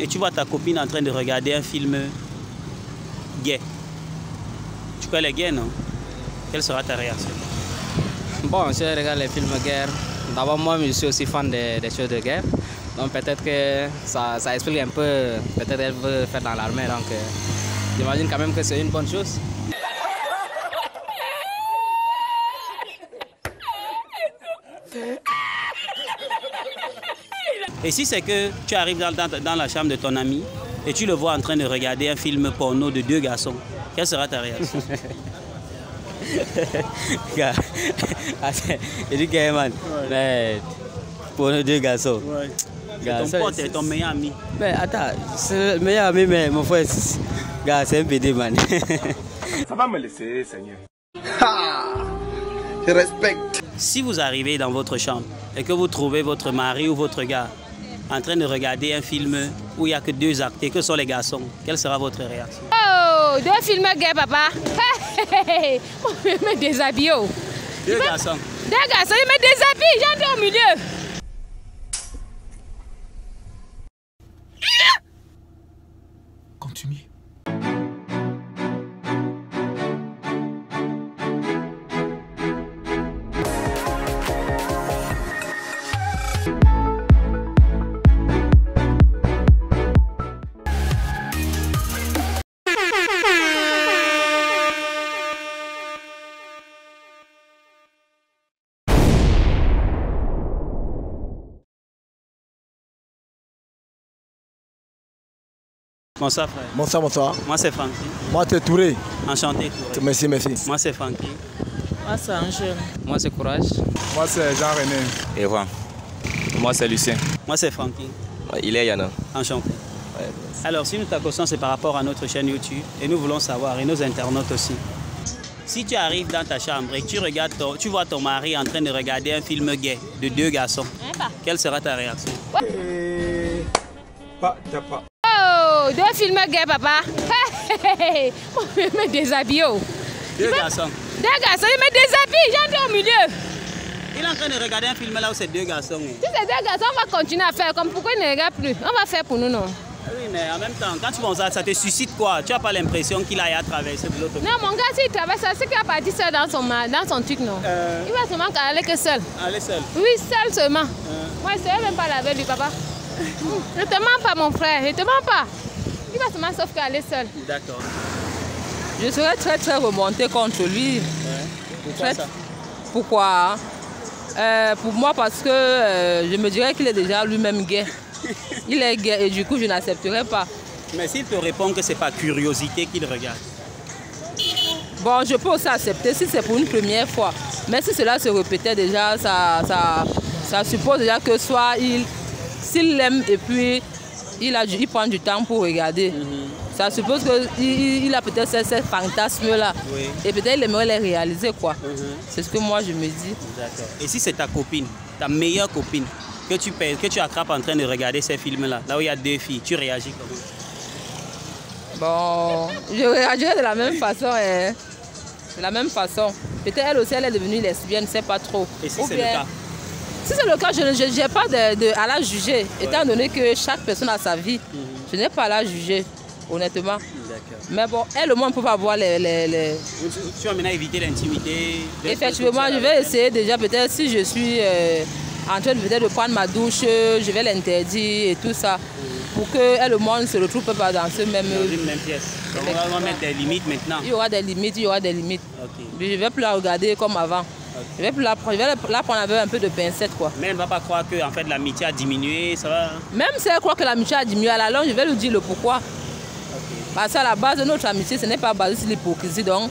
et tu vois ta copine en train de regarder un film gay. Tu connais les gays, non? Quelle sera ta réaction? Bon, je regarde les films guerre. D'abord, moi, je suis aussi fan des, choses de guerre. Donc peut-être que ça, explique un peu, peut-être elle veut faire dans l'armée. Donc euh, j'imagine quand même que c'est une bonne chose. Et si c'est que tu arrives dans, dans- dans la chambre de ton ami et tu le vois en train de regarder un film porno de deux garçons, quelle sera ta réaction? Gars, attends, je dis que man, mais porno de deux garçons. Gars, Ton pote c'est est ton meilleur ami. Mais attends, c'est le meilleur ami, mais mon frère, c'est- gars, c'est un PD, man. Ça va me laisser, Seigneur. Je respecte. Si vous arrivez dans votre chambre et que vous trouvez votre mari ou votre gars en train de regarder un film où il n'y a que deux actes et que sont les garçons, quelle sera votre réaction? Oh, deux films gays, papa. Il me déshabille. oh. Deux garçons. Deux garçons, il me déshabille, j'entre au milieu. Continue. Bonsoir frère. Bonsoir, bonsoir. Moi c'est Francky. Moi, c'est Touré. Enchanté. Touré. Merci, merci. Moi c'est Francky. Moi, c'est Angèle. Moi, c'est courage. Moi, c'est Jean-René. Evan. Moi, c'est Lucien. Moi c'est Francky. Il est Yana. Enchanté. Alors si nous t'accostons, c'est par rapport à notre chaîne YouTube et nous voulons savoir, et nos internautes aussi. Si tu arrives dans ta chambre et que tu, regardes ton- tu vois ton mari en train de regarder un film gay de deux garçons, quelle sera ta réaction? Pas, pas. Oh, deux films gays, papa. Il me déshabille. oh. Deux garçons. Deux garçons, il me déshabille, j'entre au milieu. Il est en train de regarder un film là où c'est deux garçons. Si c'est deux garçons, on va continuer à faire. Comme pourquoi ils ne regardent plus? On va faire pour nous, non? Ah Oui, mais en même temps, quand tu vois ça, ça te suscite quoi? Tu n'as pas l'impression qu'il aille à traverser de l'autre côté Non, mon gars, s'il traverse, c'est qu'il va partir seul dans son, dans son truc, non? Euh. Il va seulement aller que seul. Allez seul. Oui, seul seulement. Moi, je ne même pas laver lui, papa. Ne te mens pas, mon frère, ne te mens pas. Il va seulement sauf qu'aller seul. D'accord. Je serais très très remontée contre lui. Pourquoi Très- ça? Pourquoi? Euh, Pour moi parce que euh, je me dirais qu'il est déjà lui-même gay. Il est gay et du coup je n'accepterai pas. Mais s'il te répond que c'est pas curiosité qu'il regarde. Bon, je peux aussi accepter si c'est pour une première fois. Mais si cela se répétait déjà, ça, ça, ça suppose déjà que soit il, s'il l'aime et puis il, a, il prend du temps pour regarder. Ça suppose qu'il il, a peut-être ces, ces fantasmes-là. Oui. Et peut-être il aimerait les réaliser, quoi. C'est ce que moi je me dis. D'accord. Et si c'est ta copine, ta meilleure copine, que tu que tu attrapes en train de regarder ces films-là, là où il y a deux filles, tu réagis comment? Bon, je réagirais de la même façon. hein. De la même façon. Peut-être elle aussi, elle est devenue lesbienne, je ne sais pas trop. Et si c'est le cas? Si c'est le cas, je n'ai pas de, de- à la juger, étant donné que chaque personne a sa vie. Je n'ai pas à la juger, honnêtement. Mais bon, elle au moins peut pas voir les... les- les- Tu, vas maintenant éviter l'intimité. Effectivement, je vais essayer déjà, peut-être si je suis euh, en train de, prendre ma douche, je vais l'interdire et tout ça. Pour que le monde ne se retrouve pas dans ce même... Dans une même pièce. Donc on va- mettre des limites maintenant. Il y aura des limites, il y aura des limites. Ok. Je ne vais plus la regarder comme avant. Je vais, la, je vais la prendre avec un peu de pincette. Quoi. Mais elle ne va pas croire que en fait, l'amitié a diminué, ça va. Même si elle croit que l'amitié a diminué à la longue, je vais lui dire le pourquoi. Parce qu'à la base de notre amitié, ce n'est pas basé sur l'hypocrisie. Donc,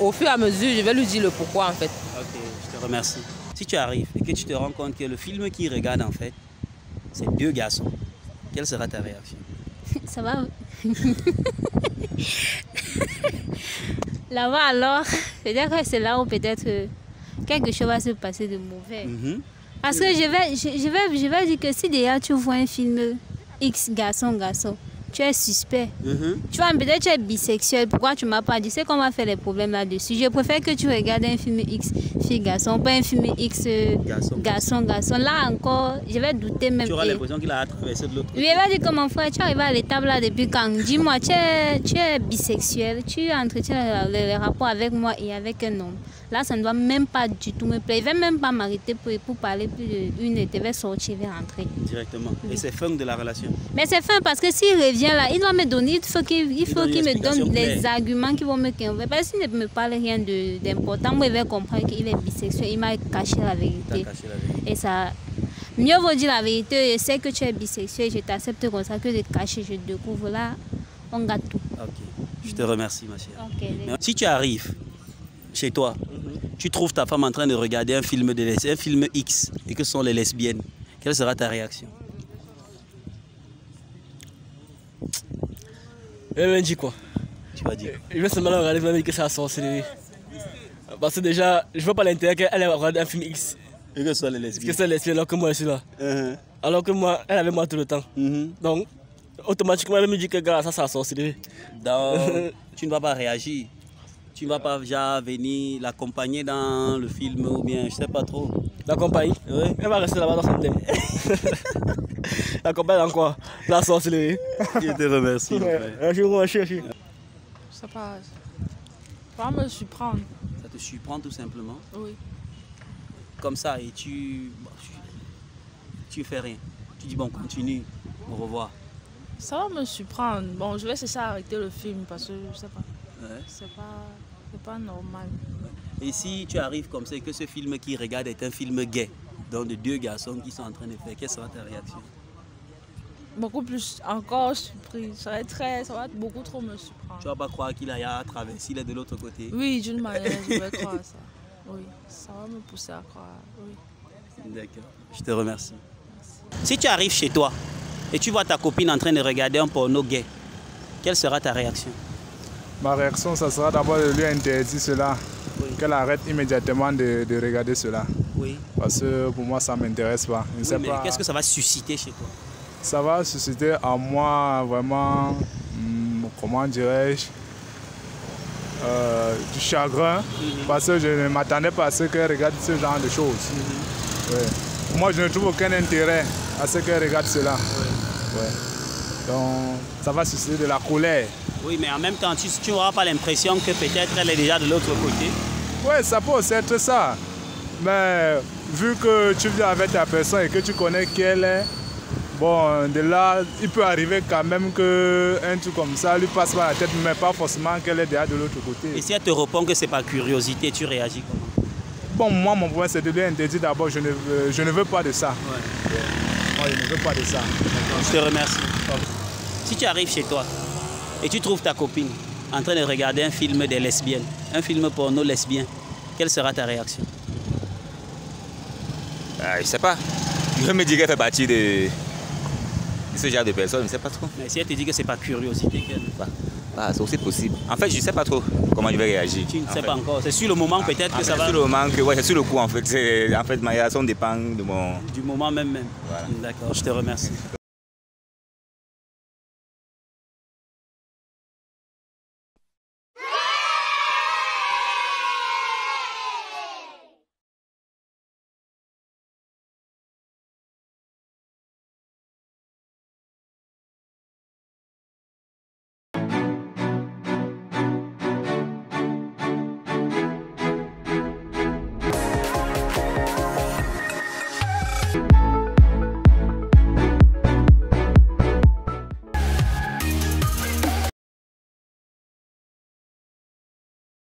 au fur et à mesure, je vais lui dire le pourquoi en fait. Ok, je te remercie. Si tu arrives et que tu te rends compte que le film qu'il regarde en fait, c'est deux garçons, quelle sera ta réaction? Ça va Là-bas alors, c'est-à-dire que c'est là où peut-être euh, quelque chose va se passer de mauvais. Mhm. Parce que je vais, je, je vais, je vais dire que si déjà tu vois un film X garçon, garçon, tu es suspect. Tu vois, peut-être tu es bisexuel. Pourquoi tu m'as pas dit? C'est qu'on va faire les problèmes là-dessus. Je préfère que tu regardes un film X fille-garçon, pas un film X euh, Garçon. garçon-garçon. Là encore, je vais douter même. Tu auras l'impression qu'il a traversé de l'autre Oui, elle va dire que mon frère, tu arrives à l'étape là depuis quand? Dis-moi, tu es, tu es bisexuel, tu entretiens les, les rapports avec moi et avec un homme. Là, ça ne doit même pas du tout me plaire. Il ne va même pas m'arrêter pour, pour parler plus d'une et il va sortir, il va rentrer. directement. Et c'est fin de la relation. Mais c'est fin parce que s'il revient là, il doit me donner, il faut qu'il me donne les arguments qui vont me convaincre. Parce qu'il ne me parle rien d'important, moi, il va comprendre qu'il est bisexuel. Il m'a caché la vérité. caché la vérité. Et ça. Mieux vaut dire la vérité. Je sais que tu es bisexuel, je t'accepte comme ça, que de cacher, je découvre là. On gâte tout. Ok. Je te remercie, ma chère. Ok. Mais Si tu arrives chez toi, tu trouves ta femme en train de regarder un film de les- un film X et que ce sont les lesbiennes, quelle sera ta réaction? Elle m'a dit quoi? Tu vas dire. Je vais seulement regarder, elle m'a dit que c'est la sorcellerie. Parce que déjà, je vois pas l'intérêt qu'elle ait regardé un film X. Et que ce soit les Parce que lesbiennes. c'est lesbienne alors que moi je suis là. Uh-huh. Alors que moi, elle avait moi tout le temps. Mhm. Donc, automatiquement, elle me dit que gars, ça c'est la sorcellerie. Donc, tu ne vas pas réagir. Tu ne vas pas déjà venir l'accompagner dans le film ou bien je sais pas trop. La compagnie, Oui. elle va rester là-bas dans son thème. la compagnie dans quoi? La sorcellerie. Je te remercie. Un jour, un jour. Ça pas. Ça va me surprendre. Ça te surprend tout simplement? Oui. Comme ça et tu. bon, tu, tu fais rien. Tu dis bon, continue. Au revoir. Ça va me surprendre. Bon, je vais essayer d'arrêter le film parce que je sais pas. Ouais. C'est pas. Pas normal. Et si tu arrives comme ça et que ce film qui regarde est un film gay, donc de deux garçons qui sont en train de faire, quelle sera ta réaction? Beaucoup plus encore surpris. Ça va être très. Ça va beaucoup trop me surprendre. Tu vas pas croire qu'il a à traverser, il est de l'autre côté? Oui, d'une manière, je vais croire ça. Oui, ça va me pousser à croire. Oui. D'accord. Je te remercie. Si tu arrives chez toi et tu vois ta copine en train de regarder un porno gay, quelle sera ta réaction? Ma réaction, ça sera d'abord de lui interdire cela. Qu'elle arrête immédiatement de, de regarder cela. Oui. Parce que pour moi, ça ne m'intéresse pas. Je ne sais mais pas. qu'est-ce que ça va susciter chez toi? Ça va susciter en moi vraiment, hum, comment dirais-je, euh, du chagrin. Parce que je ne m'attendais pas à ce qu'elle regarde ce genre de choses. Ouais. Moi, je ne trouve aucun intérêt à ce qu'elle regarde cela. Ouais. Donc, ça va susciter de la colère. Oui, mais en même temps, tu n'auras pas l'impression que peut-être elle est déjà de l'autre côté. Oui, ça peut aussi être ça. Mais vu que tu vis avec ta personne et que tu connais qui elle est, bon, de là, il peut arriver quand même qu'un truc comme ça lui passe par la tête, mais pas forcément qu'elle est déjà de l'autre côté. Et si elle te répond que c'est par curiosité, tu réagis comment? Bon, moi, mon point, c'est de lui interdire d'abord, je ne, veux- je ne veux pas de ça. Moi, je ne veux pas de ça. Je te remercie. Si tu arrives chez toi et tu trouves ta copine en train de regarder un film des lesbiennes, un film porno lesbien, quelle sera ta réaction? Ah, je sais pas. Je me dis qu'elle fait partie de, de ce genre de personnes, je sais pas trop. Mais si elle te dit que c'est par curiosité qu'elle... Bah, bah, c'est aussi possible. En fait, je sais pas trop comment je vais réagir. Tu ne sais fait. pas encore. C'est sur le moment peut-être En que fait, ça va... Sur le moment, que, ouais, c'est sur le coup en fait. C'est- En fait, ma réaction dépend de mon. Du moment même même. Voilà. D'accord, je te remercie.